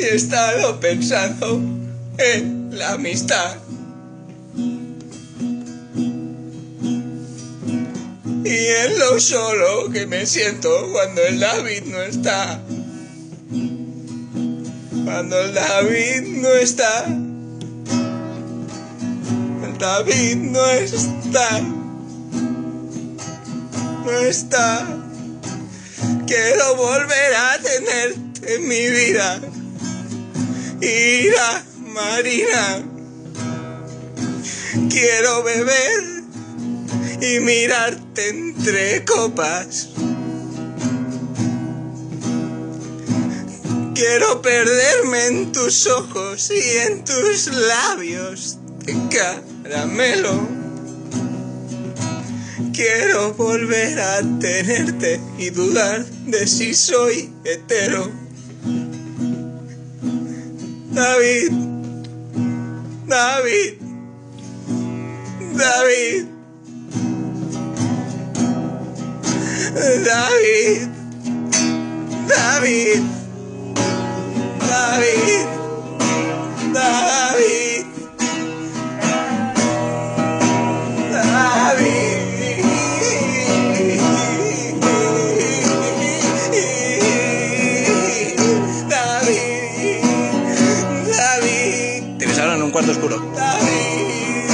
he estado pensando en la amistad. Y en lo solo que me siento cuando el David no está. Cuando el David no está. El David no está. No está. Quiero volver a tenerte en mi vida. Ir a Marina. Quiero beber y mirarte entre copas. Quiero perderme en tus ojos y en tus labios de caramelo. Quiero volver a tenerte y dudar de si soy hetero. David, David, David. David, David, David,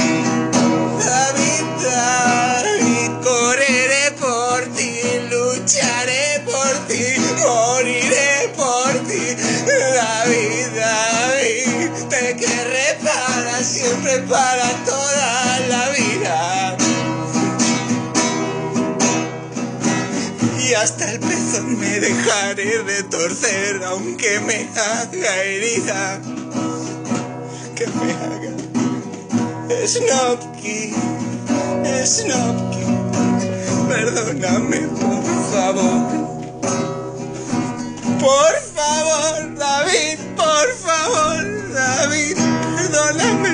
David, David, correré por ti, lucharé por ti, moriré por ti. David, David, te querré para siempre, para toda la vida. Y hasta el pezón me dejaré de torcer, aunque me haga herida me haga Snopki, Snopki, perdóname por favor. Por favor, David, por favor, David, perdóname.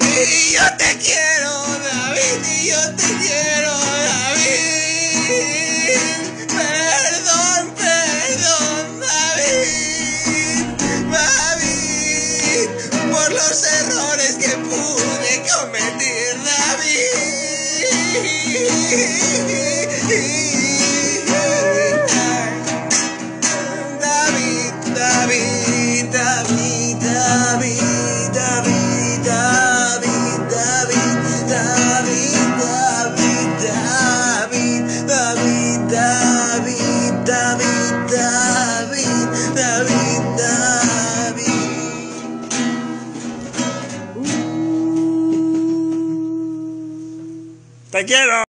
Y yo te quiero, David, y yo te quiero, David. ¡Te quiero!